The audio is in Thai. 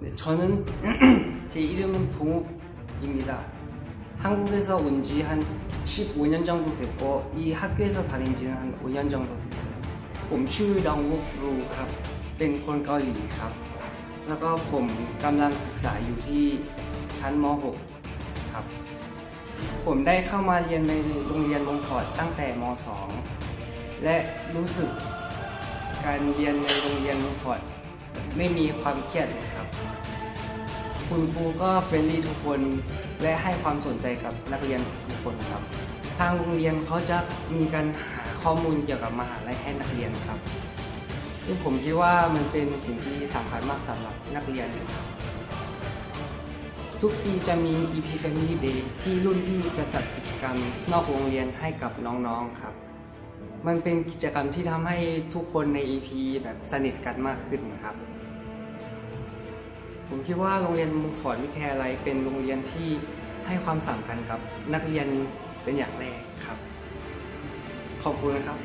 네, 저는 제 이름은 동욱입니다. 한국에서 온 지 한 15년 정도 됐고 이 학교에서 다닌 지는 한 5년 정도 됐어요. ผมชื่อดองวุกรูครับ เป็นคนเกาหลีครับ แล้วก็ผมกำลังศึกษาอยู่ที่ชั้นม .6 ครับ ผมได้เข้ามาเรียนในโรงเรียนมงคอร์ดตั้งแต่ม .2 และรู้สึกการเรียนในโรงเรียนมงคอร์ด ไม่มีความเครียดครับ คุณครูก็ friendly ทุกคนและให้ความสนใจกับนักเรียนทุกคนครับ ทางโรงเรียนเขาจะมีการหาข้อมูลเกี่ยวกับมหาลัยให้นักเรียนครับ ซึ่งผมคิดว่ามันเป็นสิ่งที่สำคัญมากสำหรับนักเรียนครับทุกปีจะมี EP Family Day ที่รุ่นพี่จะจัดกิจกรรมนอกโรงเรียนให้กับน้องๆครับ มันเป็นกิจกรรมที่ทำให้ทุกคนใน EP แบบสนิทกันมากขึ้นครับ ผมคิดว่าโรงเรียนมุงฟอร์ดวิทยาลัยเป็นโรงเรียนที่ให้ความสำคัญกับนักเรียนเป็นอย่างแรกครับ ขอบคุณนะครับ